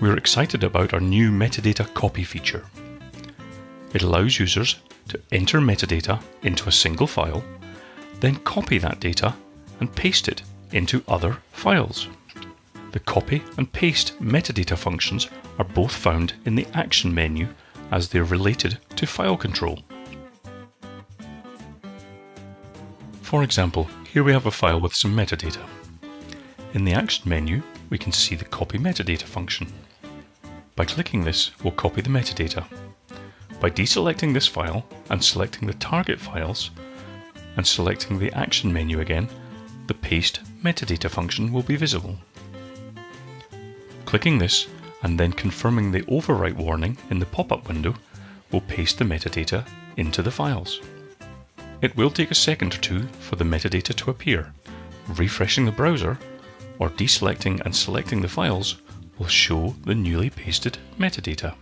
we're excited about our new metadata copy feature. It allows users to enter metadata into a single file, then copy that data and paste it into other files. The copy and paste metadata functions are both found in the Action menu as they're related to file control. For example, here we have a file with some metadata. In the Action menu, we can see the Copy Metadata function. By clicking this, we'll copy the metadata. By deselecting this file and selecting the target files, and selecting the Action menu again, the Paste Metadata function will be visible. Clicking this and then confirming the overwrite warning in the pop-up window will paste the metadata into the files. It will take a second or two for the metadata to appear. Refreshing the browser or deselecting and selecting the files will show the newly pasted metadata.